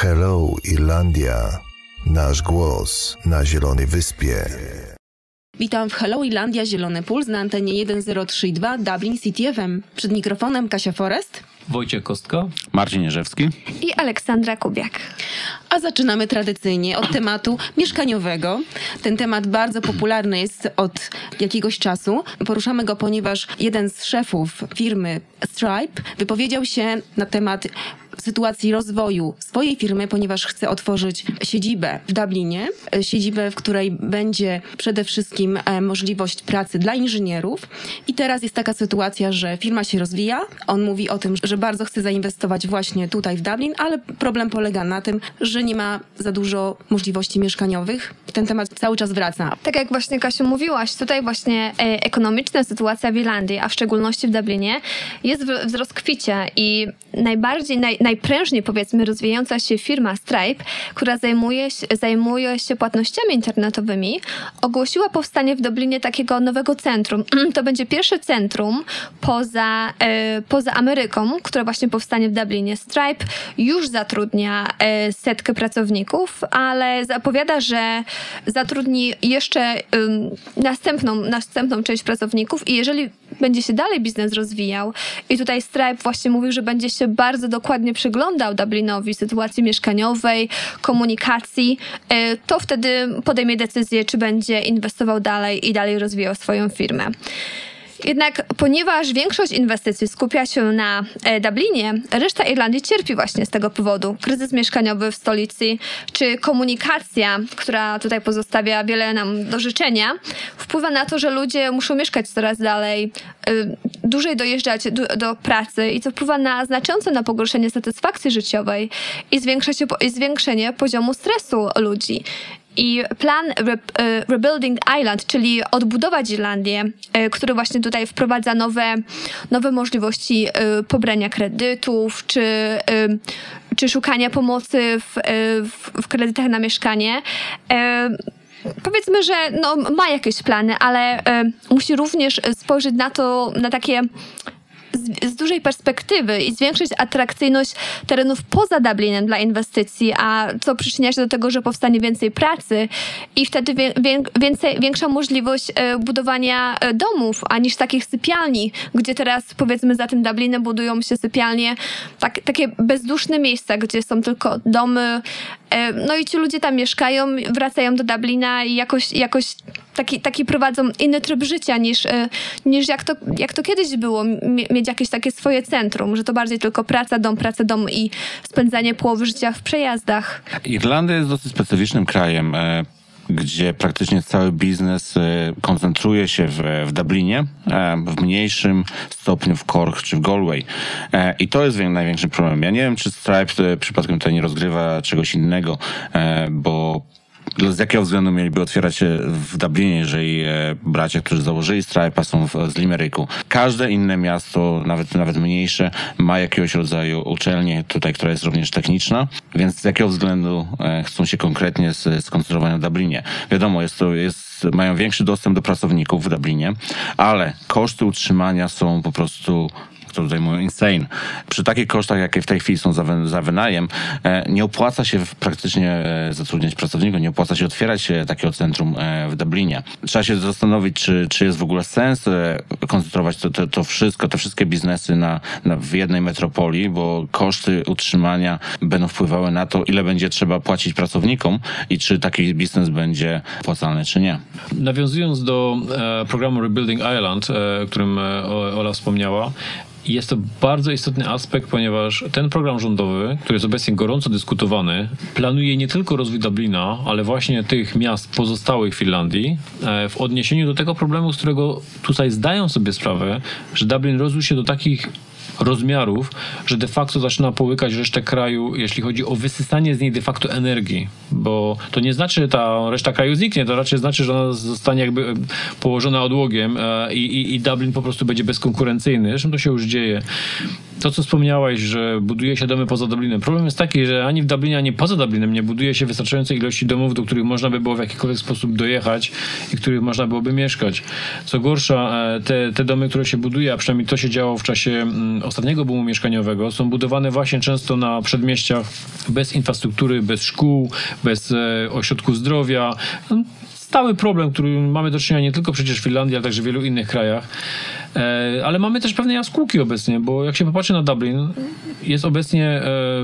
Hello Irlandia. Nasz głos na Zielonej Wyspie. Witam w Hello Irlandia Zielony Puls na antenie 1032 Dublin City FM. Przed mikrofonem Kasia Forest. Wojciech Kostka. Marcin Jerzewski. I Aleksandra Kubiak. A zaczynamy tradycyjnie od tematu mieszkaniowego. Ten temat bardzo popularny jest od jakiegoś czasu. Poruszamy go, ponieważ jeden z szefów firmy Stripe wypowiedział się na temat sytuacji rozwoju swojej firmy, ponieważ chce otworzyć siedzibę w Dublinie, siedzibę, w której będzie przede wszystkim e, możliwość pracy dla inżynierów. I teraz jest taka sytuacja, że firma się rozwija. On mówi o tym, że bardzo chce zainwestować właśnie tutaj w Dublin, ale problem polega na tym, że nie ma za dużo możliwości mieszkaniowych. Ten temat cały czas wraca. Tak jak właśnie Kasiu mówiłaś, tutaj właśnie e, ekonomiczna sytuacja w Irlandii, a w szczególności w Dublinie, jest w, w rozkwicie i najbardziej, naj, najprężniej powiedzmy rozwijająca się firma Stripe, która zajmuje się, zajmuje się płatnościami internetowymi, ogłosiła powstanie w Dublinie takiego nowego centrum. To będzie pierwsze centrum poza, e, poza Ameryką, które właśnie powstanie w Dublinie. Stripe już zatrudnia e, setkę pracowników, ale zapowiada, że zatrudni jeszcze następną, następną część pracowników i jeżeli będzie się dalej biznes rozwijał i tutaj Stripe właśnie mówił, że będzie się bardzo dokładnie przyglądał Dublinowi, sytuacji mieszkaniowej, komunikacji, e, to wtedy podejmie decyzję, czy będzie inwestował dalej i dalej rozwijał swoją firmę. Jednak ponieważ większość inwestycji skupia się na e, Dublinie, reszta Irlandii cierpi właśnie z tego powodu. Kryzys mieszkaniowy w stolicy, czy komunikacja, która tutaj pozostawia wiele nam do życzenia, wpływa na to, że ludzie muszą mieszkać coraz dalej, e, dłużej dojeżdżać do, pracy i co wpływa na znacząco na pogorszenie satysfakcji życiowej i, zwiększa się, i zwiększenie poziomu stresu ludzi. I plan Re e, Rebuilding Island, czyli odbudować Irlandię, e, który właśnie tutaj wprowadza nowe, nowe możliwości e, pobrania kredytów, czy, czy szukania pomocy w, w, w kredytach na mieszkanie. Powiedzmy, że no, ma jakieś plany, ale musi również spojrzeć na to, na takie z, z, dużej perspektywy i zwiększyć atrakcyjność terenów poza Dublinem dla inwestycji, a co przyczynia się do tego, że powstanie więcej pracy i wtedy wie, więcej, większa możliwość e, budowania e, domów, a niż takich sypialni, gdzie teraz powiedzmy za tym Dublinem budują się sypialnie, tak, takie bezduszne miejsca, gdzie są tylko domy, e, no i ci ludzie tam mieszkają, wracają do Dublina i jakoś, jakoś taki, taki prowadzą inny tryb życia niż, niż jak, to, jak to kiedyś było, mieć jakieś takie swoje centrum, że to bardziej tylko praca, dom, praca, dom i spędzanie połowy życia w przejazdach. Irlandia jest dosyć specyficznym krajem e, gdzie praktycznie cały biznes e, koncentruje się w, w Dublinie, e, w mniejszym stopniu w Cork czy w Galway. I to jest największy problem. Ja nie wiem, czy Stripe przypadkiem tutaj nie rozgrywa czegoś innego, bo z jakiego względu mieliby otwierać się w Dublinie, jeżeli e, bracia, którzy założyli Stripe'a są z Limericku? Każde inne miasto, nawet, nawet mniejsze, ma jakiegoś rodzaju uczelnię tutaj, która jest również techniczna, więc z jakiego względu e, chcą się konkretnie skoncentrować na Dublinie? Wiadomo, jest to, jest, mają większy dostęp do pracowników w Dublinie, ale koszty utrzymania są po prostu które tutaj mówią insane. Przy takich kosztach, jakie w tej chwili są za, za wynajem, e, nie opłaca się praktycznie e, zatrudniać pracowników, nie opłaca się otwierać e, takiego centrum w Dublinie. Trzeba się zastanowić, czy, czy jest w ogóle sens koncentrować to, to, to wszystko, te wszystkie biznesy na, na, w jednej metropolii, bo koszty utrzymania będą wpływały na to, ile będzie trzeba płacić pracownikom i czy taki biznes będzie opłacalny, czy nie. Nawiązując do programu Rebuilding Island, e, o którym Ola wspomniała, jest to bardzo istotny aspekt, ponieważ ten program rządowy, który jest obecnie gorąco dyskutowany, planuje nie tylko rozwój Dublina, ale właśnie tych miast pozostałych Finlandii e, w odniesieniu do tego problemu, z którego tutaj zdają sobie sprawę, że Dublin rozwijał się do takich rozmiarów, że de facto zaczyna połykać resztę kraju, jeśli chodzi o wysysanie z niej de facto energii, bo to nie znaczy, że ta reszta kraju zniknie, to raczej znaczy, że ona zostanie jakby położona odłogiem e, i, i, i Dublin po prostu będzie bezkonkurencyjny. Zresztą to się już dzieje. to, co wspomniałeś, że buduje się domy poza Dublinem. Problem jest taki, że ani w Dublinie, ani poza Dublinem nie buduje się wystarczającej ilości domów, do których można by było w jakikolwiek sposób dojechać i których można byłoby mieszkać. Co gorsza, e, te, te domy, które się buduje, a przynajmniej to się działo w czasie mm, ostatniego boomu mieszkaniowego, są budowane właśnie często na przedmieściach bez infrastruktury, bez szkół, bez e, ośrodków zdrowia stały problem, który mamy do czynienia nie tylko przecież w Finlandii, ale także w wielu innych krajach. E, ale mamy też pewne jaskółki obecnie, bo jak się popatrzy na Dublin, jest obecnie e,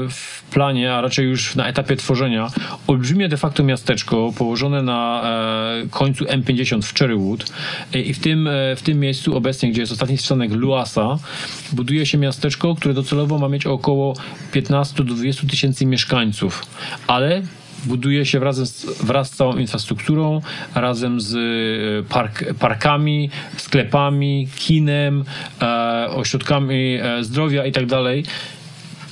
w planie, a raczej już na etapie tworzenia, olbrzymie de facto miasteczko położone na e, końcu M50 w Cherrywood i w tym, w tym miejscu obecnie, gdzie jest ostatni przystanek Luasa, buduje się miasteczko, które docelowo ma mieć około 15 do 20 tysięcy mieszkańców, ale buduje się wraz z, wraz z całą infrastrukturą, razem z e, park, parkami, sklepami, kinem, e, ośrodkami e, zdrowia i tak dalej.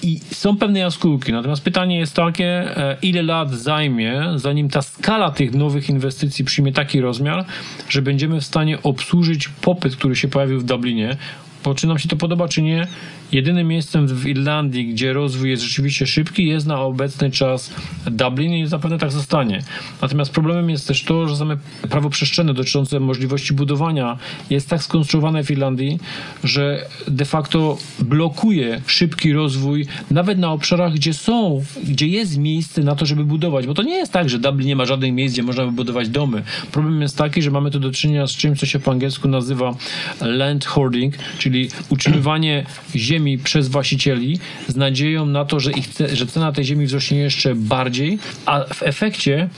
I są pewne jaskółki, natomiast pytanie jest takie, e, ile lat zajmie, zanim ta skala tych nowych inwestycji przyjmie taki rozmiar, że będziemy w stanie obsłużyć popyt, który się pojawił w Dublinie, bo czy nam się to podoba, czy nie, jedynym miejscem w Irlandii, gdzie rozwój jest rzeczywiście szybki, jest na obecny czas Dublin i zapewne tak zostanie. Natomiast problemem jest też to, że same prawo przestrzenne dotyczące możliwości budowania jest tak skonstruowane w Irlandii, że de facto blokuje szybki rozwój nawet na obszarach, gdzie są, gdzie jest miejsce na to, żeby budować. Bo to nie jest tak, że Dublin nie ma żadnych miejsc, gdzie można budować domy. Problem jest taki, że mamy tu do czynienia z czymś, co się po angielsku nazywa land hoarding, czyli utrzymywanie ziemi ziemi przez właścicieli z nadzieją na to, że, ich, że cena tej ziemi wzrośnie jeszcze bardziej, a w efekcie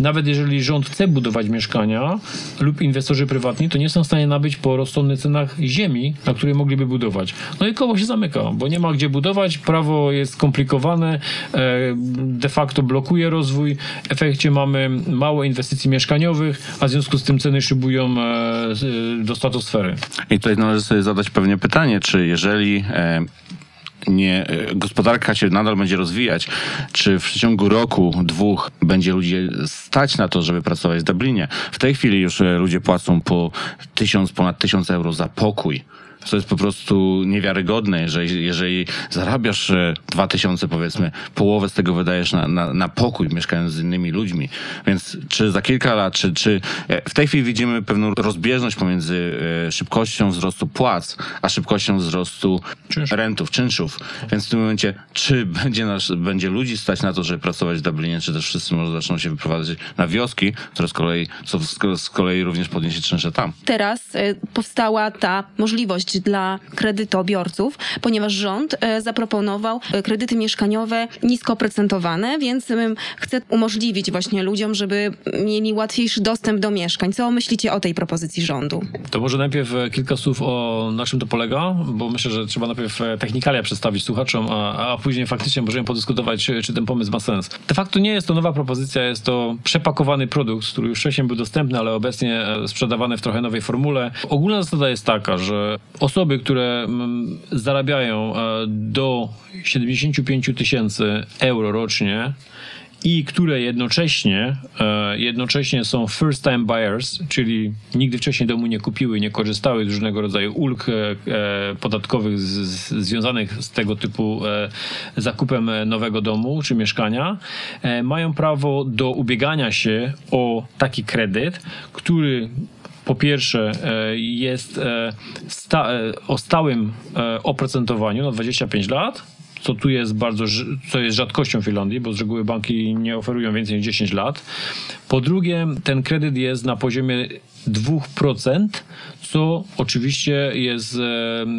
nawet jeżeli rząd chce budować mieszkania lub inwestorzy prywatni, to nie są w stanie nabyć po rozsądnych cenach ziemi, na której mogliby budować. No i koło się zamyka, bo nie ma gdzie budować, prawo jest skomplikowane, e, de facto blokuje rozwój, w efekcie mamy mało inwestycji mieszkaniowych, a w związku z tym ceny szybują e, do stratosfery. I tutaj należy sobie zadać pewnie pytanie, czy jeżeli e, nie, e, gospodarka się nadal będzie rozwijać, czy w przeciągu roku, dwóch będzie ludzie stać na to, żeby pracować w Dublinie. W tej chwili już e, ludzie płacą po tysiąc, ponad tysiąc euro za pokój to jest po prostu niewiarygodne, jeżeli, jeżeli zarabiasz 2000 e, powiedzmy, połowę z tego wydajesz na, na, na pokój, mieszkając z innymi ludźmi. Więc czy za kilka lat, czy, czy e, w tej chwili widzimy pewną rozbieżność pomiędzy e, szybkością wzrostu płac, a szybkością wzrostu Czynsz. rentów, czynszów. Więc w tym momencie, czy będzie, nasz, będzie ludzi stać na to, żeby pracować w Dublinie, czy też wszyscy może zaczną się wyprowadzać na wioski, które z kolei, co z kolei również podniesie czynsze tam. Teraz powstała ta możliwość dla kredytobiorców, ponieważ rząd e, zaproponował e, kredyty mieszkaniowe nisko oprocentowane, więc chce umożliwić właśnie ludziom, żeby mieli łatwiejszy dostęp do mieszkań. Co myślicie o tej propozycji rządu? To może najpierw e, kilka słów o na czym to polega, bo myślę, że trzeba najpierw technikalia przedstawić słuchaczom, a, a później faktycznie możemy podyskutować, czy ten pomysł ma sens. De facto nie jest to nowa propozycja, jest to przepakowany produkt, który już wcześniej był dostępny, ale obecnie sprzedawany w trochę nowej formule. Ogólna zasada jest taka, że osoby, które mm, zarabiają e, do 75 tysięcy euro rocznie i które jednocześnie, e, jednocześnie są first time buyers, czyli nigdy wcześniej domu nie kupiły, nie korzystały z różnego rodzaju ulg e, podatkowych z, z, związanych z tego typu zakupem nowego domu czy mieszkania, mają prawo do ubiegania się o taki kredyt, który po pierwsze e, jest e, sta, e, o stałym oprocentowaniu na 25 lat, co tu jest bardzo, co jest rzadkością w Finlandii, bo z reguły banki nie oferują więcej niż 10 lat. Po drugie, ten kredyt jest na poziomie 2%, co oczywiście jest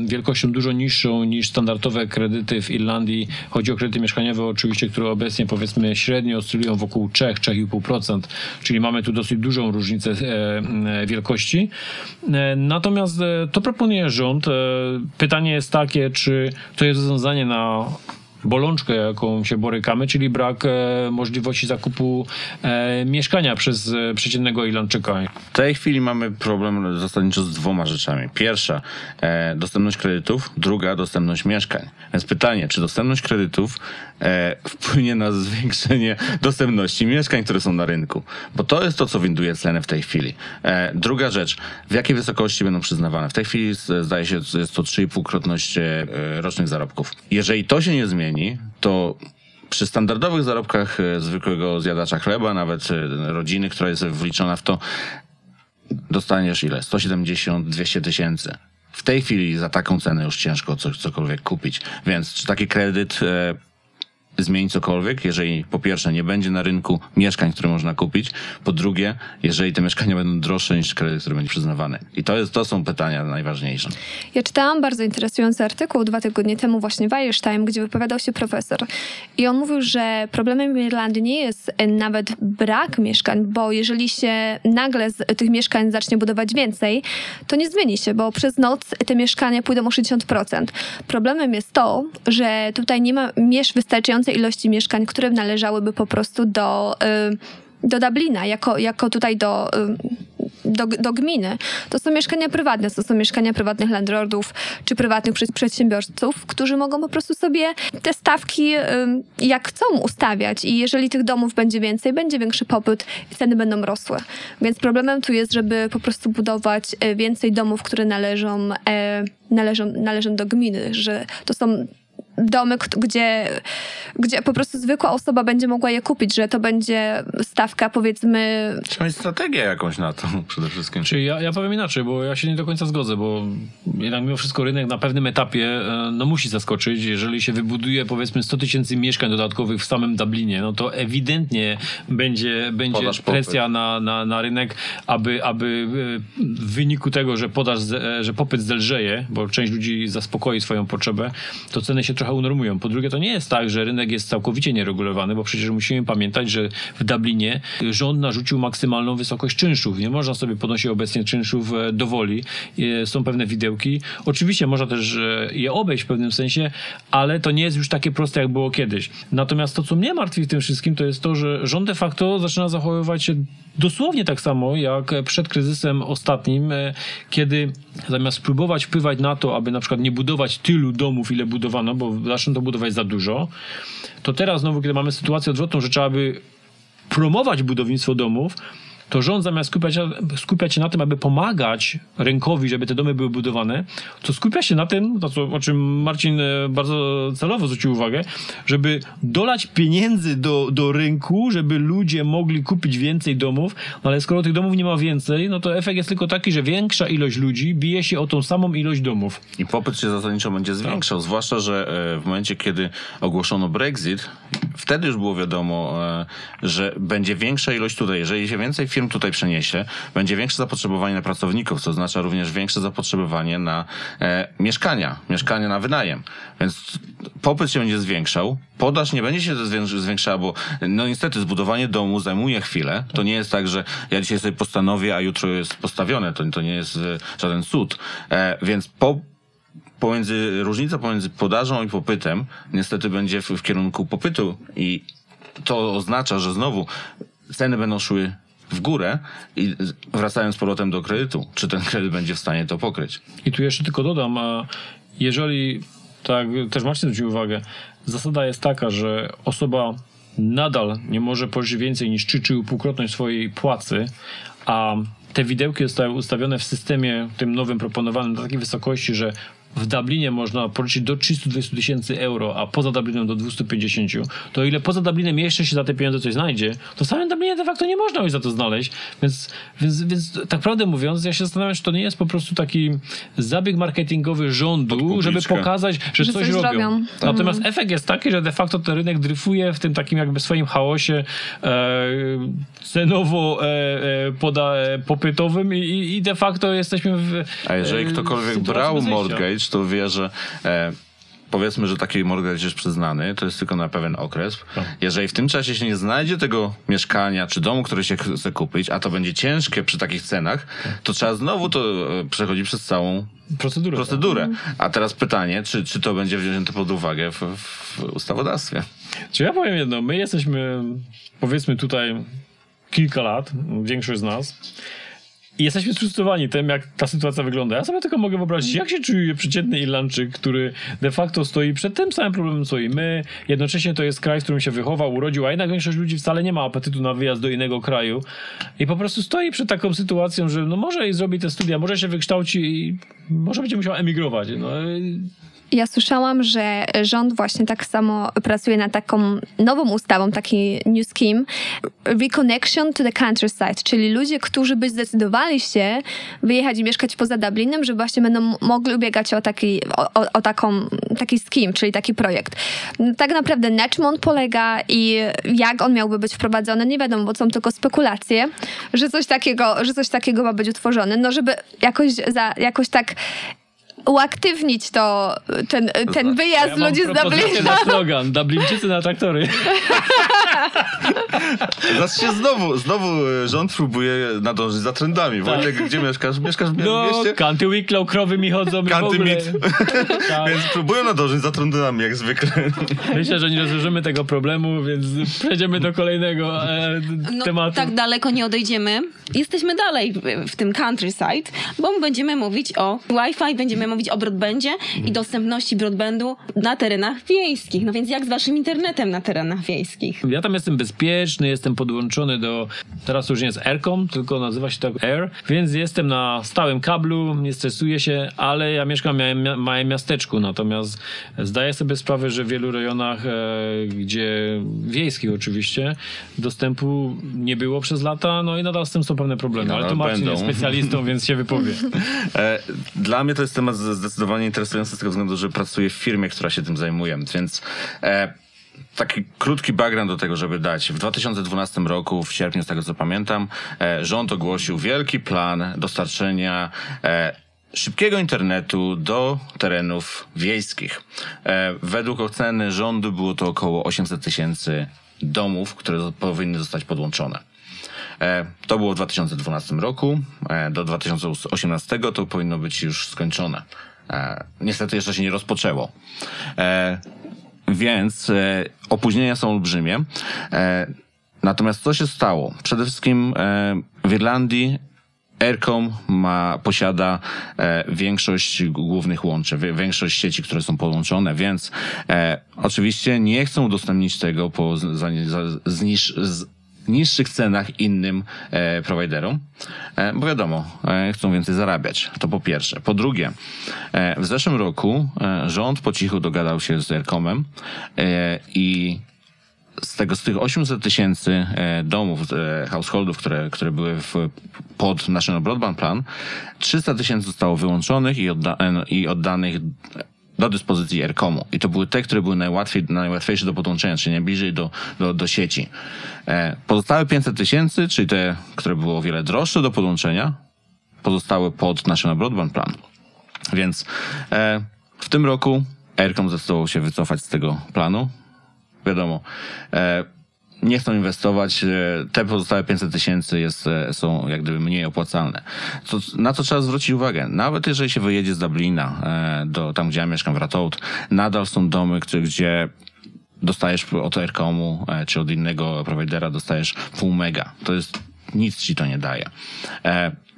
wielkością dużo niższą niż standardowe kredyty w Irlandii. Chodzi o kredyty mieszkaniowe oczywiście, które obecnie powiedzmy średnio oscylują wokół 3-3,5%, czyli mamy tu dosyć dużą różnicę e, wielkości. E, natomiast e, to proponuje rząd. Pytanie jest takie, czy to jest rozwiązanie na bolączkę, jaką się borykamy, czyli brak e, możliwości zakupu e, mieszkania przez e, przeciętnego Irlandczyka. W tej chwili mamy problem zasadniczo z dwoma rzeczami. Pierwsza, dostępność kredytów, druga, dostępność mieszkań. Więc pytanie, czy dostępność kredytów wpłynie na zwiększenie dostępności mieszkań, które są na rynku? Bo to jest to, co winduje cenę w tej chwili. Druga rzecz, w jakiej wysokości będą przyznawane? W tej chwili zdaje się, jest to 3,5-krotność e, rocznych zarobków. Jeżeli to się nie zmieni, to przy standardowych zarobkach e, zwykłego zjadacza chleba, nawet e, rodziny, która jest wliczona w to, dostaniesz ile? 170, 200 tysięcy. W tej chwili za taką cenę już ciężko cokolwiek kupić. Więc czy taki kredyt e, zmieni cokolwiek, jeżeli po pierwsze nie będzie na rynku mieszkań, które można kupić, po drugie, jeżeli te mieszkania będą droższe niż kredyt, który będzie przyznawany. I to, jest, to są pytania najważniejsze. Ja czytałam bardzo interesujący artykuł dwa tygodnie temu właśnie w Irish Time, gdzie wypowiadał się profesor. I on mówił, że problemem Irlandii nie jest nawet brak mieszkań, bo jeżeli się nagle z tych mieszkań zacznie budować więcej, to nie zmieni się, bo przez noc te mieszkania pójdą o 60%. Problemem jest to, że tutaj nie ma miesz ilości mieszkań, które należałyby po prostu do... y, do Dublina, jako, jako tutaj do, y, do, do gminy. To są mieszkania prywatne, to są mieszkania prywatnych landlordów czy prywatnych przedsiębiorców, którzy mogą po prostu sobie te stawki y, jak chcą ustawiać i jeżeli tych domów będzie więcej, będzie większy popyt i ceny będą rosły. Więc problemem tu jest, żeby po prostu budować więcej domów, które należą, należą, należą do gminy, że to są domy, gdzie, gdzie po prostu zwykła osoba będzie mogła je kupić, że to będzie stawka powiedzmy Trzeba mieć strategię jakąś na to przede wszystkim. Czyli ja, ja powiem inaczej, bo ja się nie do końca zgodzę, bo jednak mimo wszystko rynek na pewnym etapie e, no, musi zaskoczyć. Jeżeli się wybuduje powiedzmy 100 tysięcy mieszkań dodatkowych w samym Dublinie, no to ewidentnie będzie, będzie Podaż, popyt. presja na, na, na rynek, aby, aby e, w wyniku tego, że podaż, e, że popyt zelżeje, bo część ludzi zaspokoi swoją potrzebę, to ceny się trochę unormują. Po drugie, to nie jest tak, że rynek jest całkowicie nieregulowany, bo przecież musimy pamiętać, że w Dublinie rząd narzucił maksymalną wysokość czynszów. Nie można sobie podnosić obecnie czynszów e, do woli. E, Są pewne widełki. Oczywiście można też e, je obejść w pewnym sensie, ale to nie jest już takie proste, jak było kiedyś. Natomiast to, co mnie martwi w tym wszystkim, to jest to, że rząd de facto zaczyna zachowywać się dosłownie tak samo, jak przed kryzysem ostatnim, kiedy zamiast spróbować wpływać na to, aby na przykład nie budować tylu domów, ile budowano, bo zaczną to budować za dużo, to teraz znowu, kiedy mamy sytuację odwrotną, że trzeba by promować budownictwo domów, to rząd zamiast skupiać, skupiać się na tym, aby pomagać rynkowi, żeby te domy były budowane, to skupia się na tym, co, o czym Marcin e, bardzo celowo zwrócił uwagę, żeby dolać pieniędzy do, do rynku, żeby ludzie mogli kupić więcej domów, no ale skoro tych domów nie ma więcej, no to efekt jest tylko taki, że większa ilość ludzi bije się o tą samą ilość domów. I popyt się zasadniczo będzie zwiększał, zwłaszcza, że e, w momencie, kiedy ogłoszono Brexit, wtedy już było wiadomo, e, że będzie większa ilość tutaj. Jeżeli się więcej firm tutaj przeniesie, będzie większe zapotrzebowanie na pracowników, co oznacza również większe zapotrzebowanie na e, mieszkania, mieszkania na wynajem. Więc popyt się będzie zwiększał, podaż nie będzie się zwię- zwiększała, bo no niestety zbudowanie domu zajmuje chwilę. To nie jest tak, że ja dzisiaj sobie postanowię, a jutro jest postawione. To, to nie jest e, żaden cud. E, więc po pomiędzy, różnica pomiędzy podażą i popytem niestety będzie w, w kierunku popytu i to oznacza, że znowu ceny będą szły w górę i wracając z powrotem do kredytu, czy ten kredyt będzie w stanie to pokryć? I tu jeszcze tylko dodam, a jeżeli, tak też Marcin zwrócił uwagę, zasada jest taka, że osoba nadal nie może pożyć więcej niż 3 czy półkrotność swojej płacy, a te widełki zostały ustawione w systemie tym nowym proponowanym do takiej wysokości, że w Dublinie można policzyć do 320 tysięcy euro, a poza Dublinem do 250, to ile poza Dublinem jeszcze się za te pieniądze coś znajdzie, to w samym Dublinie de facto nie można już za to znaleźć. Więc, więc, więc tak prawdę mówiąc, ja się zastanawiam, czy to nie jest po prostu taki zabieg marketingowy rządu, żeby pokazać, że, Że coś, coś robią. zrobią. Natomiast efekt jest taki, że de facto ten rynek dryfuje w tym takim jakby swoim chaosie e, cenowo e, e, poda, e, popytowym i, i- de facto jesteśmy w A jeżeli e, ktokolwiek brał bez wyjścia. mortgage, to wie, że e, powiedzmy, że taki mortgage jest przyznany, to jest tylko na pewien okres. Tak. Jeżeli w tym czasie się nie znajdzie tego mieszkania czy domu, który się chce kupić, a to będzie ciężkie przy takich cenach, to trzeba znowu to e, przechodzić przez całą procedurę. procedurę. A teraz pytanie, czy, czy to będzie wzięte pod uwagę w, w ustawodawstwie? Czy ja powiem jedno, my jesteśmy powiedzmy tutaj kilka lat, większość z nas, i jesteśmy sfrustrowani tym, jak ta sytuacja wygląda. Ja sobie tylko mogę wyobrazić, jak się czuje przeciętny Irlandczyk, który de facto stoi przed tym samym problemem, co i my. Jednocześnie to jest kraj, w którym się wychował, urodził, a jednak większość ludzi wcale nie ma apetytu na wyjazd do innego kraju. I po prostu stoi przed taką sytuacją, że no może i zrobi te studia, może się wykształci i może będzie musiał emigrować. No, Ja słyszałam, że rząd właśnie tak samo pracuje nad taką nową ustawą, taki new scheme, reconnection to the countryside, czyli ludzie, którzy by zdecydowali się wyjechać i mieszkać poza Dublinem, że właśnie będą mogli ubiegać o taki, o, o, taką, taki scheme, czyli taki projekt. Tak naprawdę na czym on polega i jak on miałby być wprowadzony, nie wiadomo, bo są tylko spekulacje, że coś takiego, że coś takiego ma być utworzone, no żeby jakoś, za, jakoś tak uaktywnić to, ten, ten wyjazd ja ludzi z Dublina. na slogan, Dublińczycy na traktory. Się znowu, znowu e, rząd próbuje nadążyć za trendami. Wojtek, gdzie mieszkasz? Mieszkasz w No, mieście? kanty Wicklow, krowy mi chodzą w Kanty ogóle. mit. Tak. Więc próbują nadążyć za trendami, jak zwykle. Myślę, że nie rozwiążemy tego problemu, więc przejdziemy do kolejnego e, No, tematu. tak daleko nie odejdziemy. Jesteśmy dalej w, w tym countryside, bo będziemy mówić o Wi-Fi, będziemy mówić o broadbandzie i dostępności broadbandu na terenach wiejskich. No więc jak z waszym internetem na terenach wiejskich? Ja tam jestem bezpieczny, jestem podłączony do, teraz już nie jest Aircom, tylko nazywa się tak Air, więc jestem na stałym kablu, nie stresuję się, ale ja mieszkam w małym, małym miasteczku, natomiast zdaję sobie sprawę, że w wielu rejonach, e, gdzie wiejskich oczywiście, dostępu nie było przez lata, no i nadal z tym są pewne problemy, ale to Marcin będą. jest specjalistą, więc się wypowie. E, Dla mnie to jest temat zdecydowanie interesujący z tego względu, że pracuję w firmie, która się tym zajmuje, więc e, taki krótki background do tego, żeby dać. W 2012 roku, w sierpniu, z tego co pamiętam, e, rząd ogłosił wielki plan dostarczenia e, szybkiego internetu do terenów wiejskich. E, według oceny rządu było to około 800 tysięcy domów, które powinny zostać podłączone. E, To było w 2012 roku. E, Do 2018 to powinno być już skończone. E, Niestety jeszcze się nie rozpoczęło. Więc opóźnienia są olbrzymie. Natomiast co się stało? Przede wszystkim w Irlandii Aircom ma, posiada e, większość głównych łączy, większość sieci, które są połączone, więc e, oczywiście nie chcą udostępnić tego po z, zniż, z niższych cenach innym e, prowajderom, e, bo wiadomo, e, chcą więcej zarabiać. To po pierwsze. Po drugie, e, w zeszłym roku e, rząd po cichu dogadał się z Aircomem e, i z tego, z tych 800 tysięcy e, domów, e, householdów, które, które były w, pod National Broadband Plan, 300 tysięcy zostało wyłączonych i, odda, e, i oddanych do dyspozycji Aircomu. I to były te, które były najłatwiej, najłatwiejsze do podłączenia, czyli najbliżej do, do, do sieci. E, pozostałe 500 tysięcy, czyli te, które były o wiele droższe do podłączenia, pozostały pod National Broadband Plan. Więc e, w tym roku Aircom zdecydował się wycofać z tego planu wiadomo, e, nie chcą inwestować, e, te pozostałe 500 tysięcy jest, e, są jak gdyby mniej opłacalne. Co, na co trzeba zwrócić uwagę? Nawet jeżeli się wyjedzie z Dublina, e, do, tam gdzie ja mieszkam w Ratout, nadal są domy, gdzie dostajesz od Aircomu czy od innego prowajdera dostajesz pół mega. To jest nic ci to nie daje.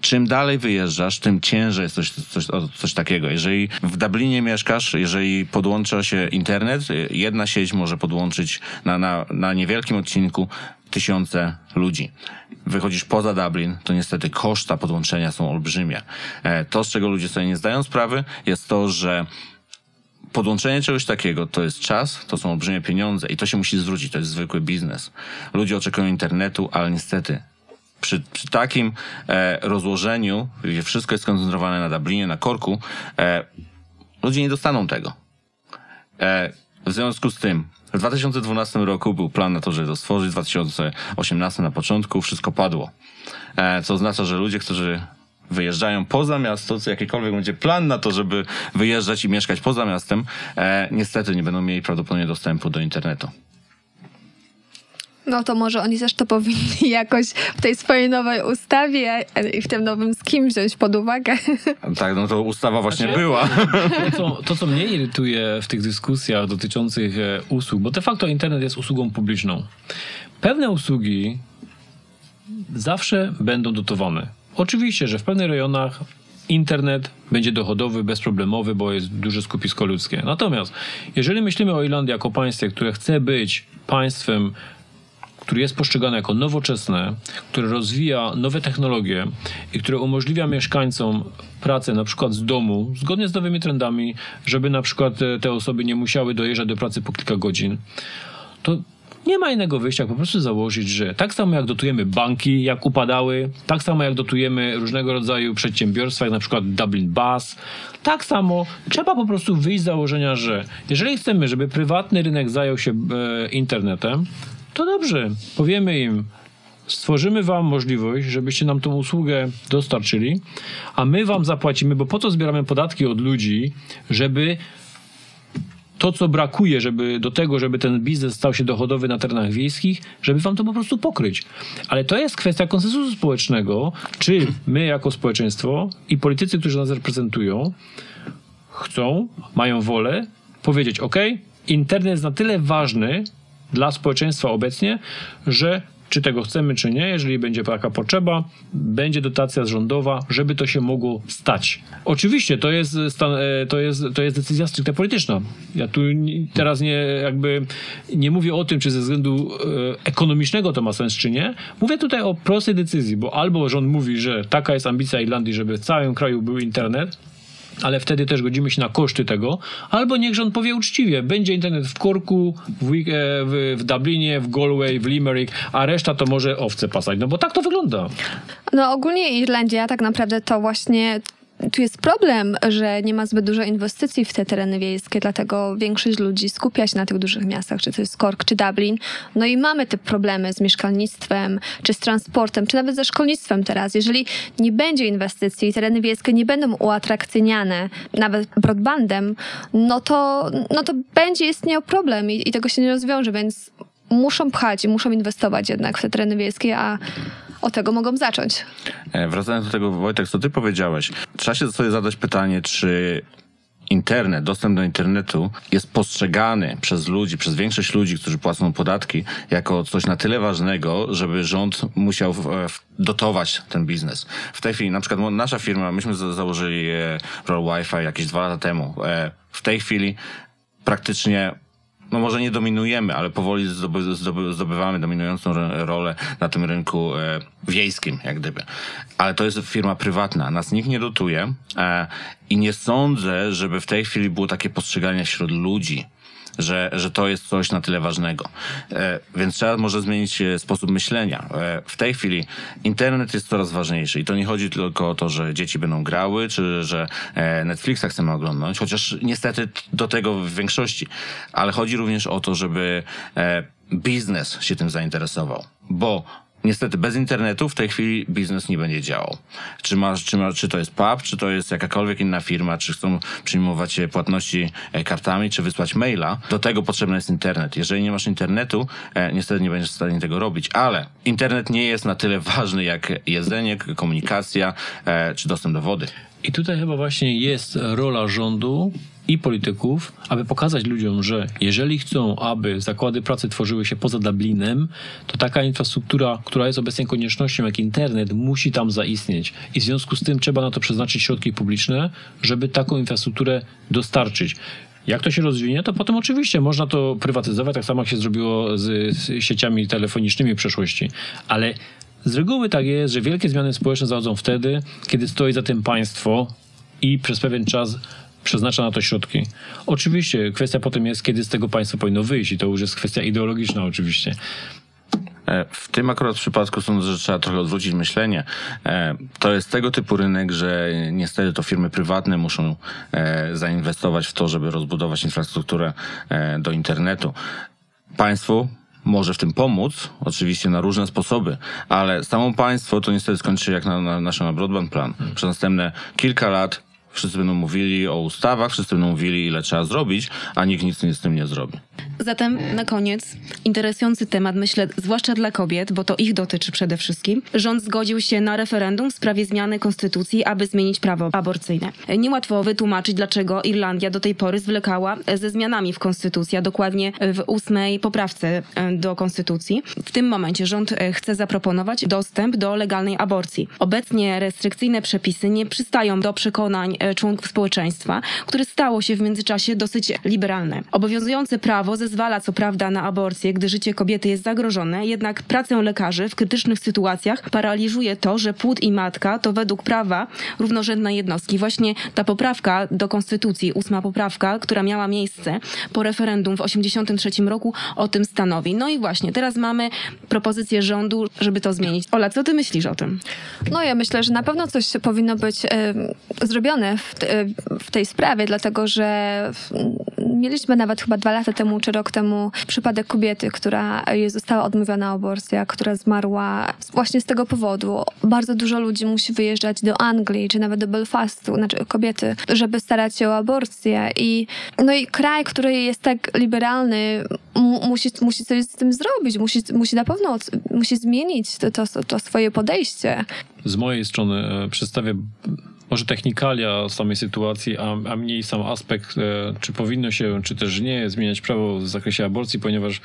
Czym dalej wyjeżdżasz, tym ciężej jest coś, coś, coś takiego. Jeżeli w Dublinie mieszkasz, jeżeli podłącza się internet, jedna sieć może podłączyć na, na, na niewielkim odcinku tysiące ludzi. Wychodzisz poza Dublin, to niestety koszta podłączenia są olbrzymie. E, to, z czego ludzie sobie nie zdają sprawy, jest to, że podłączenie czegoś takiego to jest czas, to są olbrzymie pieniądze i to się musi zwrócić, to jest zwykły biznes. Ludzie oczekują internetu, ale niestety przy, przy takim e, rozłożeniu, gdzie wszystko jest skoncentrowane na Dublinie, na korku, e, ludzie nie dostaną tego. E, w związku z tym, w 2012 roku był plan na to, żeby to stworzyć, w 2018 na początku wszystko padło. E, co oznacza, że ludzie, którzy wyjeżdżają poza miasto, co jakikolwiek będzie plan na to, żeby wyjeżdżać i mieszkać poza miastem, e, niestety nie będą mieli prawdopodobnie dostępu do internetu. No to może oni też to powinni jakoś w tej swojej nowej ustawie i w tym nowym skim wziąć pod uwagę. Tak, no to ustawa właśnie Znaczy- była. To co, to, co mnie irytuje w tych dyskusjach dotyczących e, usług, bo de facto internet jest usługą publiczną. Pewne usługi zawsze będą dotowane. Oczywiście, że w pewnych rejonach internet będzie dochodowy, bezproblemowy, bo jest duże skupisko ludzkie. Natomiast jeżeli myślimy o Irlandii jako państwie, które chce być państwem który jest postrzegany jako nowoczesne, które rozwija nowe technologie i które umożliwia mieszkańcom pracę na przykład z domu, zgodnie z nowymi trendami, żeby na przykład e, te osoby nie musiały dojeżdżać do pracy po kilka godzin, to nie ma innego wyjścia, jak po prostu założyć, że tak samo jak dotujemy banki, jak upadały, tak samo jak dotujemy różnego rodzaju przedsiębiorstwa, jak na przykład Dublin Bus, tak samo trzeba po prostu wyjść z założenia, że jeżeli chcemy, żeby prywatny rynek zajął się e, internetem, to dobrze, powiemy im, stworzymy wam możliwość, żebyście nam tą usługę dostarczyli, a my wam zapłacimy, bo po to zbieramy podatki od ludzi, żeby to, co brakuje, żeby do tego, żeby ten biznes stał się dochodowy na terenach wiejskich, żeby wam to po prostu pokryć. Ale to jest kwestia konsensusu społecznego, czy my jako społeczeństwo i politycy, którzy nas reprezentują, chcą, mają wolę powiedzieć: OK, internet jest na tyle ważny dla społeczeństwa obecnie, że czy tego chcemy, czy nie, jeżeli będzie taka potrzeba, będzie dotacja rządowa, żeby to się mogło stać. Oczywiście to jest, e, to jest, to jest decyzja stricte polityczna. Ja tu teraz nie, jakby nie mówię o tym, czy ze względu e, ekonomicznego to ma sens, czy nie. Mówię tutaj o prostej decyzji, bo albo rząd mówi, że taka jest ambicja Irlandii, żeby w całym kraju był internet, ale wtedy też godzimy się na koszty tego, albo niech rząd powie uczciwie, będzie internet w Corku, w, e, w, w Dublinie, w Galway, w Limerick, a reszta to może owce pasać, no bo tak to wygląda. No ogólnie Irlandia tak naprawdę to właśnie tu jest problem, że nie ma zbyt dużo inwestycji w te tereny wiejskie, dlatego większość ludzi skupia się na tych dużych miastach, czy to jest Cork, czy Dublin. No i mamy te problemy z mieszkalnictwem, czy z transportem, czy nawet ze szkolnictwem teraz. Jeżeli nie będzie inwestycji i tereny wiejskie nie będą uatrakcyjniane nawet broadbandem, no to, no to będzie istniał problem i, i tego się nie rozwiąże, więc muszą pchać i muszą inwestować jednak w te tereny wiejskie, a od tego mogą zacząć. E, Wracając do tego, Wojtek, co ty powiedziałeś, trzeba się sobie zadać pytanie, czy internet, dostęp do internetu jest postrzegany przez ludzi, przez większość ludzi, którzy płacą podatki, jako coś na tyle ważnego, żeby rząd musiał dotować ten biznes. W tej chwili, na przykład nasza firma, myśmy za- założyli e, Roll Wi-Fi jakieś dwa lata temu. E, w tej chwili praktycznie no może nie dominujemy, ale powoli zdoby, zdoby, zdobywamy dominującą ro- rolę na tym rynku e, wiejskim, jak gdyby. Ale to jest firma prywatna, nas nikt nie dotuje e, i nie sądzę, żeby w tej chwili było takie postrzeganie wśród ludzi, że, że to jest coś na tyle ważnego. E, więc trzeba może zmienić e, sposób myślenia. E, w tej chwili internet jest coraz ważniejszy i to nie chodzi tylko o to, że dzieci będą grały, czy że Netflixa chcemy oglądać, chociaż niestety do tego w większości, ale chodzi również o to, żeby biznes się tym zainteresował, bo Niestety bez internetu w tej chwili biznes nie będzie działał. Czy, masz, czy, ma, czy to jest pub, czy to jest jakakolwiek inna firma, czy chcą przyjmować e, płatności e, kartami, czy wysłać maila, do tego potrzebny jest internet. Jeżeli nie masz internetu, e, niestety nie będziesz w stanie tego robić, ale internet nie jest na tyle ważny jak jedzenie, komunikacja, czy dostęp do wody. I tutaj chyba właśnie jest rola rządu i polityków, aby pokazać ludziom, że jeżeli chcą, aby zakłady pracy tworzyły się poza Dublinem, to taka infrastruktura, która jest obecnie koniecznością, jak internet, musi tam zaistnieć. I w związku z tym trzeba na to przeznaczyć środki publiczne, żeby taką infrastrukturę dostarczyć. Jak to się rozwinie, to potem oczywiście można to prywatyzować, tak samo jak się zrobiło z, z sieciami telefonicznymi w przeszłości. Ale z reguły tak jest, że wielkie zmiany społeczne zachodzą wtedy, kiedy stoi za tym państwo i przez pewien czas przeznacza na to środki. Oczywiście kwestia potem jest, kiedy z tego państwo powinno wyjść i to już jest kwestia ideologiczna oczywiście. E, W tym akurat przypadku sądzę, że trzeba trochę odwrócić myślenie. E, To jest tego typu rynek, że niestety to firmy prywatne muszą e, zainwestować w to, żeby rozbudować infrastrukturę do internetu. Państwu może w tym pomóc, oczywiście na różne sposoby, ale samo państwo to niestety skończy jak na, na naszym broadband plan. Przez następne kilka lat wszyscy będą mówili o ustawach, wszyscy będą mówili, ile trzeba zrobić, a nikt nic z tym nie zrobi. Zatem na koniec interesujący temat, myślę, zwłaszcza dla kobiet, bo to ich dotyczy przede wszystkim. Rząd zgodził się na referendum w sprawie zmiany konstytucji, aby zmienić prawo aborcyjne. Niełatwo wytłumaczyć, dlaczego Irlandia do tej pory zwlekała ze zmianami w konstytucji, a dokładnie w ósmej poprawce e, do konstytucji. W tym momencie rząd e, chce zaproponować dostęp do legalnej aborcji. Obecnie restrykcyjne przepisy nie przystają do przekonań e, członków społeczeństwa, które stało się w międzyczasie dosyć liberalne. Obowiązujące prawo zezwala co prawda na aborcję, gdy życie kobiety jest zagrożone, jednak pracę lekarzy w krytycznych sytuacjach paraliżuje to, że płód i matka to według prawa równorzędne jednostki. Właśnie ta poprawka do konstytucji, ósma poprawka, która miała miejsce po referendum w 1983 roku, o tym stanowi. No i właśnie, teraz mamy propozycję rządu, żeby to zmienić. Ola, co ty myślisz o tym? No ja myślę, że na pewno coś powinno być e, zrobione w, te, w tej sprawie, dlatego że mieliśmy nawet chyba dwa lata temu czy rok temu przypadek kobiety, która została odmówiona aborcja, która zmarła właśnie z tego powodu. Bardzo dużo ludzi musi wyjeżdżać do Anglii czy nawet do Belfastu, znaczy kobiety, żeby starać się o aborcję. I, no i kraj, który jest tak liberalny, mu, musi, musi coś z tym zrobić, musi, musi na pewno musi zmienić to, to, to swoje podejście. Z mojej strony e, przedstawię może technikalia samej sytuacji, a, a mniej sam aspekt, e, czy powinno się, czy też nie zmieniać prawo w zakresie aborcji, ponieważ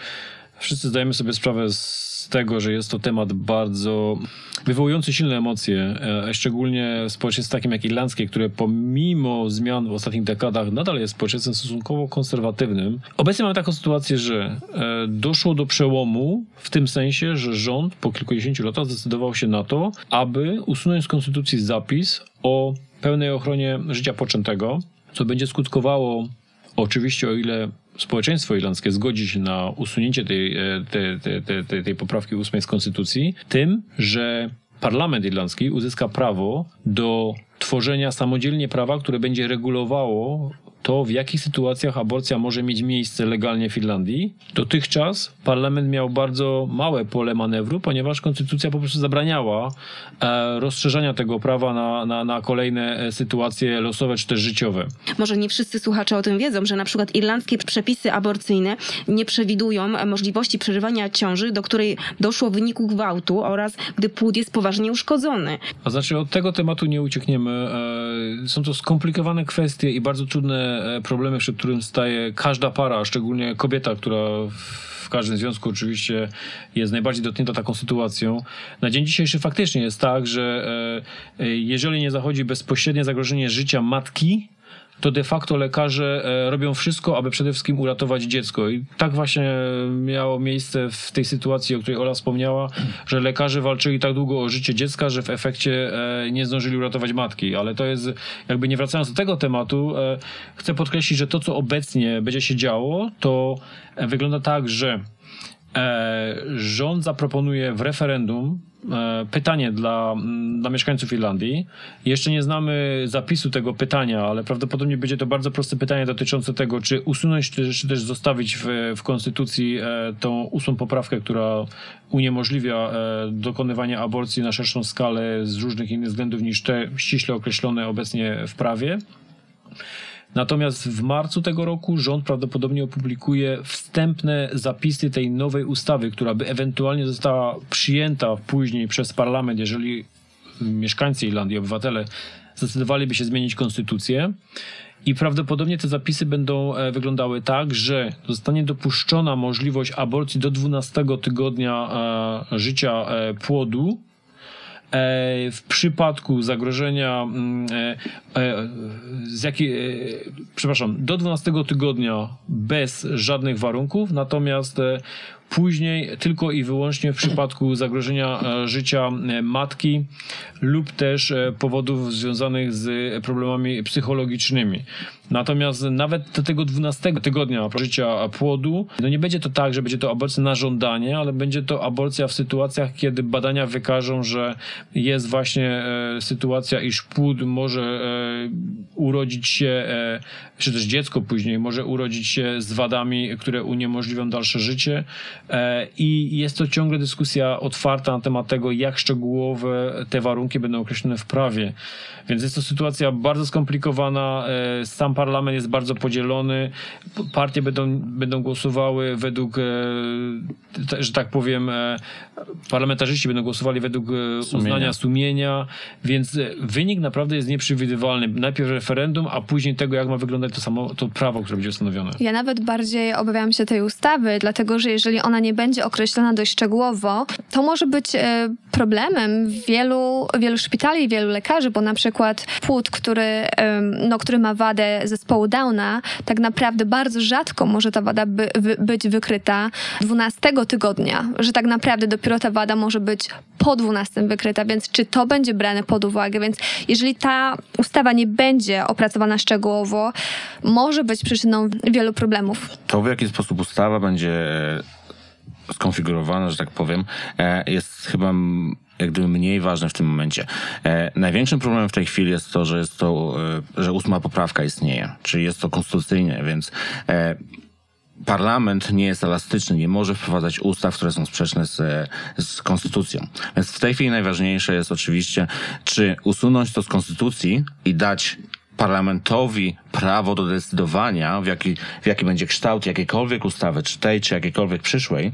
wszyscy zdajemy sobie sprawę z tego, że jest to temat bardzo wywołujący silne emocje, e, szczególnie w społeczeństwie takim jak irlandzkie, które pomimo zmian w ostatnich dekadach nadal jest społeczeństwem stosunkowo konserwatywnym. Obecnie mamy taką sytuację, że e, doszło do przełomu w tym sensie, że rząd po kilkudziesięciu latach zdecydował się na to, aby usunąć z konstytucji zapis o pełnej ochronie życia poczętego, co będzie skutkowało Oczywiście, o ile społeczeństwo irlandzkie zgodzi się na usunięcie tej, tej, tej, tej, tej poprawki ósmej z konstytucji, tym, że parlament irlandzki uzyska prawo do tworzenia samodzielnie prawa, które będzie regulowało to, w jakich sytuacjach aborcja może mieć miejsce legalnie w Irlandii. Dotychczas parlament miał bardzo małe pole manewru, ponieważ konstytucja po prostu zabraniała e, rozszerzania tego prawa na, na, na kolejne e, sytuacje losowe czy też życiowe. Może nie wszyscy słuchacze o tym wiedzą, że na przykład irlandzkie przepisy aborcyjne nie przewidują e, możliwości przerywania ciąży, do której doszło w wyniku gwałtu oraz gdy płód jest poważnie uszkodzony. A znaczy od tego tematu nie uciekniemy. Są to skomplikowane kwestie i bardzo trudne E, problemy, przed którym staje każda para, szczególnie kobieta, która w każdym związku oczywiście jest najbardziej dotknięta taką sytuacją. Na dzień dzisiejszy faktycznie jest tak, że e, e, jeżeli nie zachodzi bezpośrednie zagrożenie życia matki, to de facto lekarze e, robią wszystko, aby przede wszystkim uratować dziecko. I tak właśnie miało miejsce w tej sytuacji, o której Ola wspomniała, że lekarze walczyli tak długo o życie dziecka, że w efekcie e, nie zdążyli uratować matki. Ale to jest, jakby nie wracając do tego tematu, e, chcę podkreślić, że to, co obecnie będzie się działo, to wygląda tak, że rząd zaproponuje w referendum pytanie dla, mm, dla mieszkańców Irlandii. Jeszcze nie znamy zapisu tego pytania, ale prawdopodobnie będzie to bardzo proste pytanie dotyczące tego, czy usunąć, czy też zostawić w, w konstytucji e, tą ósmą poprawkę, która uniemożliwia e, dokonywanie aborcji na szerszą skalę z różnych innych względów niż te ściśle określone obecnie w prawie. Natomiast w marcu tego roku rząd prawdopodobnie opublikuje wstępne zapisy tej nowej ustawy, która by ewentualnie została przyjęta później przez parlament, jeżeli mieszkańcy Irlandii, obywatele zdecydowaliby się zmienić konstytucję. I prawdopodobnie te zapisy będą e, wyglądały tak, że zostanie dopuszczona możliwość aborcji do 12 tygodnia e, życia e, płodu w przypadku zagrożenia mm, e, e, z jakiej, przepraszam, do 12 tygodnia bez żadnych warunków, natomiast później tylko i wyłącznie w przypadku zagrożenia życia matki lub też powodów związanych z problemami psychologicznymi. Natomiast nawet do tego 12 tygodnia życia płodu, no nie będzie to tak, że będzie to aborcja na żądanie, ale będzie to aborcja w sytuacjach, kiedy badania wykażą, że jest właśnie e, sytuacja, iż płód może e, urodzić się, e, czy też dziecko później może urodzić się z wadami, które uniemożliwią dalsze życie, E, I jest to ciągle dyskusja otwarta na temat tego, jak szczegółowe te warunki będą określone w prawie. Więc jest to sytuacja bardzo skomplikowana. E, sam parlament jest bardzo podzielony. Partie będą, będą głosowały według, e, że tak powiem, parlamentarzyści będą głosowali według uznania sumienia, więc wynik naprawdę jest nieprzewidywalny. Najpierw referendum, a później tego, jak ma wyglądać to samo to prawo, które będzie ustanowione. Ja nawet bardziej obawiam się tej ustawy, dlatego że jeżeli ona nie będzie określona dość szczegółowo, to może być e, problemem wielu, wielu szpitali, wielu lekarzy, bo na przykład płód, który, no, który ma wadę zespołu Downa, tak naprawdę bardzo rzadko może ta wada by, by, być wykryta 12 tygodnia, że tak naprawdę dopiero ta wada może być po 12 wykryta, więc czy to będzie brane pod uwagę? Więc jeżeli ta ustawa nie będzie opracowana szczegółowo, może być przyczyną wielu problemów. To w jaki sposób ustawa będzie skonfigurowana, że tak powiem, e, jest chyba jak gdyby mniej ważne w tym momencie. E, największym problemem w tej chwili jest to, że jest to, e, że ósma poprawka istnieje, czyli jest to konstytucyjnie, więc parlament nie jest elastyczny, nie może wprowadzać ustaw, które są sprzeczne z, z konstytucją. Więc w tej chwili najważniejsze jest oczywiście, czy usunąć to z konstytucji i dać parlamentowi prawo do decydowania, w jaki, w jaki będzie kształt jakiejkolwiek ustawy, czy tej, czy jakiejkolwiek przyszłej,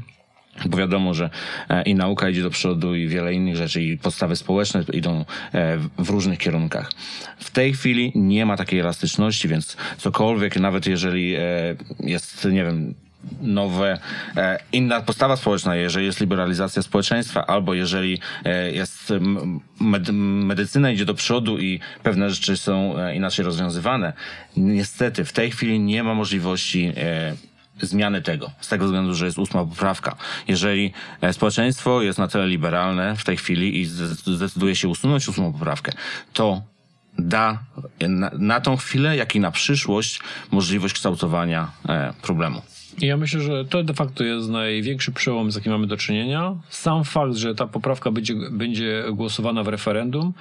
bo wiadomo, że e, i nauka idzie do przodu, i wiele innych rzeczy, i podstawy społeczne idą e, w różnych kierunkach. W tej chwili nie ma takiej elastyczności, więc cokolwiek, nawet jeżeli e, jest, nie wiem, nowe, inna postawa społeczna, jeżeli jest liberalizacja społeczeństwa, albo jeżeli jest medycyna idzie do przodu i pewne rzeczy są inaczej rozwiązywane. Niestety w tej chwili nie ma możliwości zmiany tego, z tego względu, że jest ósma poprawka. Jeżeli e, społeczeństwo jest na tyle liberalne w tej chwili i zdecyduje się usunąć ósmą poprawkę, to da na, na tą chwilę, jak i na przyszłość możliwość kształtowania e, problemu. Ja myślę, że to de facto jest największy przełom, z jakim mamy do czynienia. Sam fakt, że ta poprawka będzie, będzie głosowana w referendum,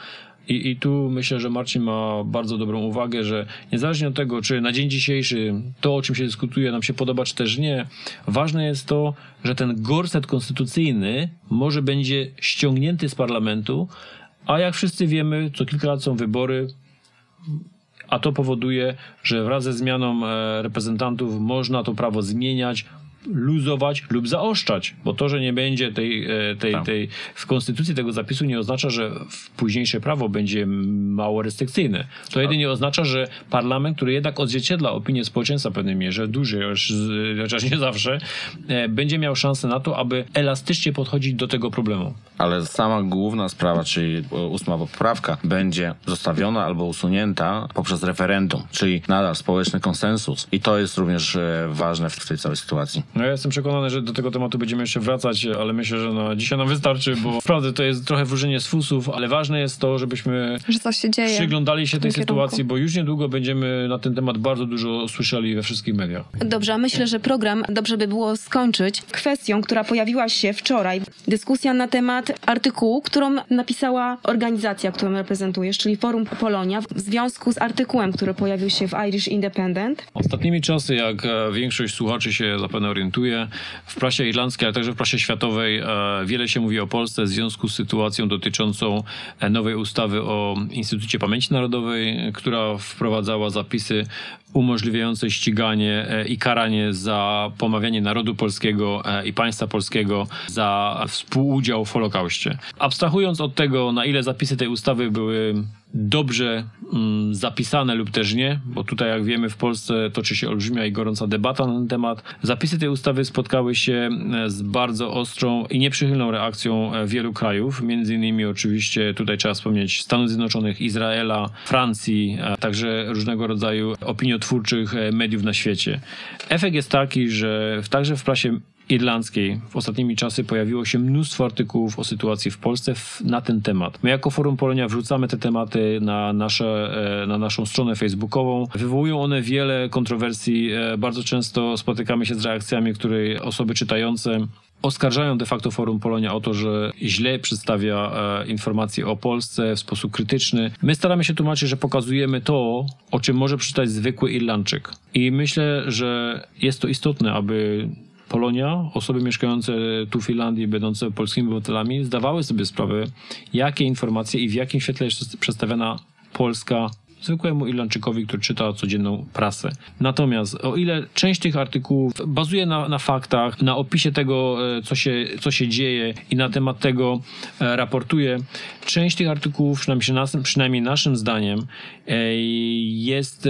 i, I tu myślę, że Marcin ma bardzo dobrą uwagę, że niezależnie od tego, czy na dzień dzisiejszy to, o czym się dyskutuje, nam się podoba, czy też nie, ważne jest to, że ten gorset konstytucyjny może będzie ściągnięty z parlamentu, a jak wszyscy wiemy, co kilka lat są wybory, a to powoduje, że wraz ze zmianą e, reprezentantów można to prawo zmieniać, luzować lub zaoszczać, bo to, że nie będzie tej, e, tej, tak. tej w konstytucji tego zapisu nie oznacza, że późniejsze prawo będzie mało restrykcyjne. To tak. jedynie oznacza, że parlament, który jednak odzwierciedla opinię społeczeństwa w pewnej mierze, dużej, chociaż nie zawsze, e, będzie miał szansę na to, aby elastycznie podchodzić do tego problemu. Ale sama główna sprawa, czyli ósma poprawka, będzie zostawiona albo usunięta poprzez referendum, czyli nadal społeczny konsensus. I to jest również e, ważne w tej całej sytuacji. No ja jestem przekonany, że do tego tematu będziemy jeszcze wracać, ale myślę, że no, dzisiaj nam wystarczy, bo naprawdę to jest trochę wróżenie z fusów, ale ważne jest to, żebyśmy że coś się dzieje przyglądali się tej sytuacji, bo już niedługo będziemy na ten temat bardzo dużo słyszeli we wszystkich mediach. Dobrze, a myślę, że program dobrze by było skończyć kwestią, która pojawiła się wczoraj. Dyskusja na temat artykułu, którą napisała organizacja, którą reprezentujesz, czyli Forum Polonia, w związku z artykułem, który pojawił się w Irish Independent. Ostatnimi czasy, jak e, większość słuchaczy się zapewne orientuje. W prasie irlandzkiej, ale także w prasie światowej e, wiele się mówi o Polsce w związku z sytuacją dotyczącą e, nowej ustawy o Instytucie Pamięci Narodowej, która wprowadzała zapisy umożliwiające ściganie e, i karanie za pomawianie narodu polskiego i państwa polskiego za współudział w Holokauście. Abstrahując od tego, na ile zapisy tej ustawy były dobrze mm, zapisane lub też nie, bo tutaj jak wiemy w Polsce toczy się olbrzymia i gorąca debata na ten temat. Zapisy tej ustawy spotkały się e, z bardzo ostrą i nieprzychylną reakcją e, wielu krajów, między innymi oczywiście tutaj trzeba wspomnieć Stanów Zjednoczonych, Izraela, Francji, także różnego rodzaju opiniotwórczych e, mediów na świecie. Efekt jest taki, że także w prasie irlandzkiej w ostatnimi czasy pojawiło się mnóstwo artykułów o sytuacji w Polsce w, na ten temat. My jako Forum Polonia wrzucamy te tematy na, nasze, e, na naszą stronę facebookową. Wywołują one wiele kontrowersji. E, bardzo często spotykamy się z reakcjami, które osoby czytające oskarżają de facto Forum Polonia o to, że źle przedstawia e, informacje o Polsce w sposób krytyczny. My staramy się tłumaczyć, że pokazujemy to, o czym może przeczytać zwykły Irlandczyk. I myślę, że jest to istotne, aby Polonia, osoby mieszkające tu w Finlandii, będące polskimi obywatelami, zdawały sobie sprawę, jakie informacje i w jakim świetle jest przedstawiana Polska zwykłemu Irlandczykowi, który czyta codzienną prasę. Natomiast o ile część tych artykułów bazuje na, na faktach, na opisie tego, e, co się, co się dzieje i na temat tego e, raportuje, część tych artykułów, przynajmniej, przynajmniej naszym zdaniem, e, jest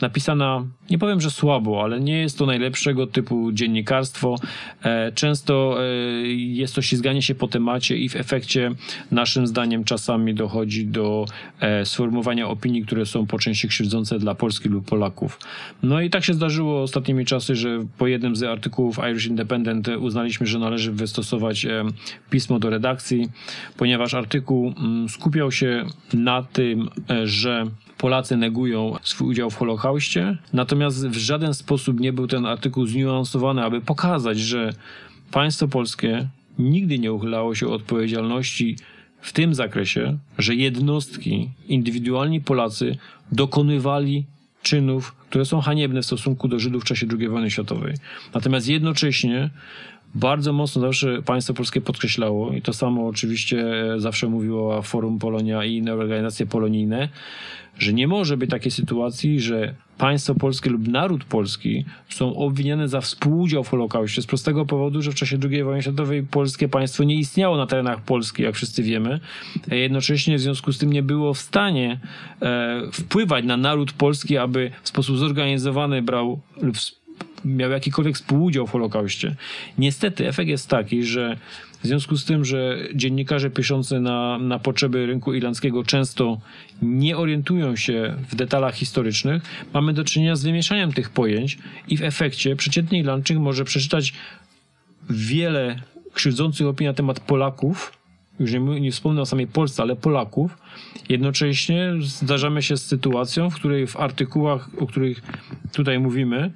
napisana, nie powiem, że słabo, ale nie jest to najlepszego typu dziennikarstwo. E, często e, jest to ślizganie się po temacie i w efekcie naszym zdaniem czasami dochodzi do e, sformułowania opinii, które są po części krzywdzące dla Polski lub Polaków. No i tak się zdarzyło ostatnimi czasy, że po jednym z artykułów Irish Independent uznaliśmy, że należy wystosować pismo do redakcji, ponieważ artykuł mm, skupiał się na tym, że Polacy negują swój udział w Holokauście, natomiast w żaden sposób nie był ten artykuł zniuansowany, aby pokazać, że państwo polskie nigdy nie uchylało się od odpowiedzialności w tym zakresie, że jednostki, indywidualni Polacy dokonywali czynów, które są haniebne w stosunku do Żydów w czasie II wojny światowej. Natomiast jednocześnie bardzo mocno zawsze państwo polskie podkreślało, i to samo oczywiście zawsze mówiło Forum Polonia i inne organizacje polonijne, że nie może być takiej sytuacji, że państwo polskie lub naród polski są obwiniane za współudział w Holokauście z prostego powodu, że w czasie II wojny światowej polskie państwo nie istniało na terenach Polski, jak wszyscy wiemy, jednocześnie w związku z tym nie było w stanie e, wpływać na naród polski, aby w sposób zorganizowany brał lub miał jakikolwiek współudział w Holokauście. Niestety efekt jest taki, że w związku z tym, że dziennikarze piszący na, na potrzeby rynku irlandzkiego często nie orientują się w detalach historycznych, mamy do czynienia z wymieszaniem tych pojęć i w efekcie przeciętny Irlandczyk może przeczytać wiele krzywdzących opinii na temat Polaków, już nie, nie wspomnę o samej Polsce, ale Polaków. Jednocześnie zdarzamy się z sytuacją, w której w artykułach, o których tutaj mówimy,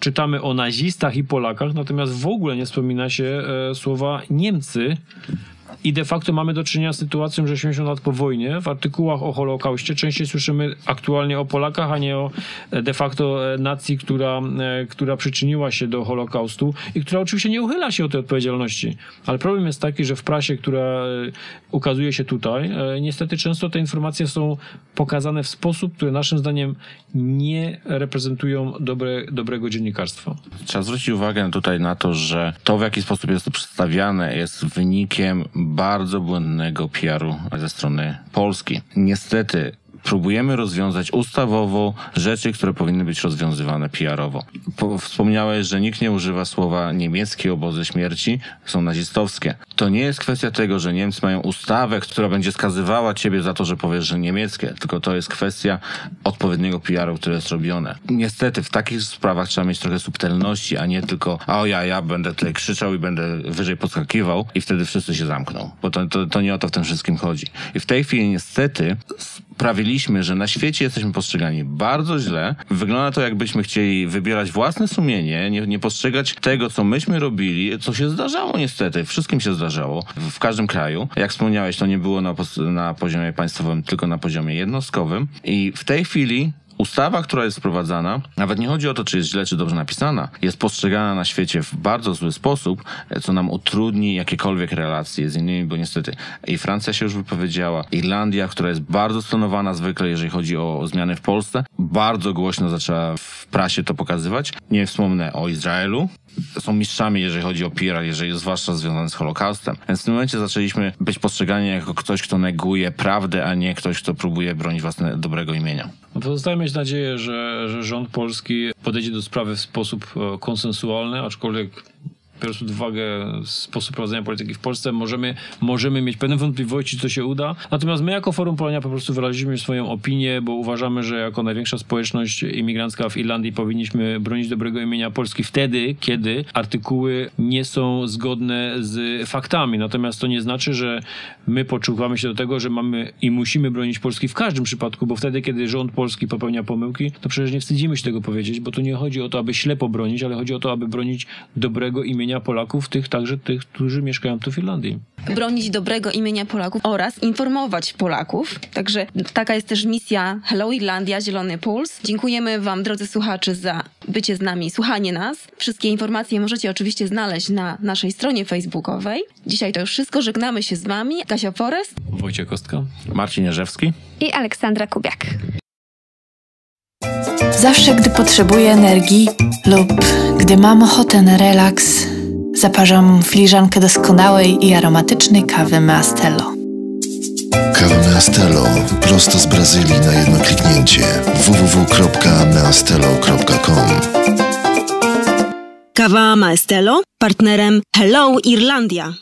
czytamy o nazistach i Polakach, natomiast w ogóle nie wspomina się e, słowa Niemcy i de facto mamy do czynienia z sytuacją, że 80 lat po wojnie w artykułach o Holokauście częściej słyszymy aktualnie o Polakach, a nie o e, de facto e, nacji, która, e, która przyczyniła się do Holokaustu i która oczywiście nie uchyla się od tej odpowiedzialności. Ale problem jest taki, że w prasie, która ukazuje się tutaj, niestety często te informacje są pokazane w sposób, który naszym zdaniem nie reprezentują dobre, dobrego dziennikarstwa. Trzeba zwrócić uwagę tutaj na to, że to w jaki sposób jest to przedstawiane jest wynikiem bardzo błędnego PR-u ze strony Polski. Niestety próbujemy rozwiązać ustawowo rzeczy, które powinny być rozwiązywane PR-owo. Wspomniałeś, że nikt nie używa słowa niemieckie obozy śmierci, są nazistowskie. To nie jest kwestia tego, że Niemcy mają ustawę, która będzie skazywała ciebie za to, że powiesz, że niemieckie, tylko to jest kwestia odpowiedniego PR-u, które jest robione. Niestety w takich sprawach trzeba mieć trochę subtelności, a nie tylko, o ja, ja będę tutaj krzyczał i będę wyżej podskakiwał i wtedy wszyscy się zamkną. Bo to, to, to nie o to w tym wszystkim chodzi. I w tej chwili niestety sprawiliśmy, że na świecie jesteśmy postrzegani bardzo źle. Wygląda to, jakbyśmy chcieli wybierać własne sumienie, nie, nie postrzegać tego, co myśmy robili, co się zdarzało niestety. Wszystkim się zdarzało w każdym kraju. Jak wspomniałeś, to nie było na, na poziomie państwowym, tylko na poziomie jednostkowym. I w tej chwili ustawa, która jest wprowadzana, nawet nie chodzi o to, czy jest źle, czy dobrze napisana, jest postrzegana na świecie w bardzo zły sposób, co nam utrudni jakiekolwiek relacje z innymi, bo niestety i Francja się już wypowiedziała, Irlandia, która jest bardzo stonowana zwykle, jeżeli chodzi o, zmiany w Polsce, bardzo głośno zaczęła w prasie to pokazywać. Nie wspomnę o Izraelu, są mistrzami, jeżeli chodzi o PR, jeżeli zwłaszcza związany z Holokaustem. Więc w tym momencie zaczęliśmy być postrzegani jako ktoś, kto neguje prawdę, a nie ktoś, kto próbuje bronić własnego dobrego imienia. No pozostaje mieć nadzieję, że, że rząd polski podejdzie do sprawy w sposób e, konsensualny, aczkolwiek biorąc pod uwagę sposób prowadzenia polityki w Polsce, możemy, możemy mieć pewne wątpliwości, co się uda. Natomiast my jako Forum Polonia po prostu wyraziliśmy swoją opinię, bo uważamy, że jako największa społeczność imigrancka w Irlandii powinniśmy bronić dobrego imienia Polski wtedy, kiedy artykuły nie są zgodne z faktami. Natomiast to nie znaczy, że my poczuwamy się do tego, że mamy i musimy bronić Polski w każdym przypadku, bo wtedy, kiedy rząd polski popełnia pomyłki, to przecież nie wstydzimy się tego powiedzieć, bo tu nie chodzi o to, aby ślepo bronić, ale chodzi o to, aby bronić dobrego imienia Polaków, tych także tych, którzy mieszkają tu w Finlandii. bronić dobrego imienia Polaków oraz informować Polaków. Także taka jest też misja Hello Irlandia, Zielony Puls. Dziękujemy Wam, drodzy słuchacze, za bycie z nami, słuchanie nas. Wszystkie informacje możecie oczywiście znaleźć na naszej stronie facebookowej. Dzisiaj to już wszystko. Żegnamy się z Wami. Kasia Forest. Wojciech Kostka. Marcin Jerzewski. I Aleksandra Kubiak. Zawsze, gdy potrzebuję energii lub gdy mam ochotę na relaks, zaparzam filiżankę doskonałej i aromatycznej kawy Meastello. Kawa Meastelo prosto z Brazylii na jedno kliknięcie www.meastelo.com Kawa Maestelo, partnerem Hello Irlandia.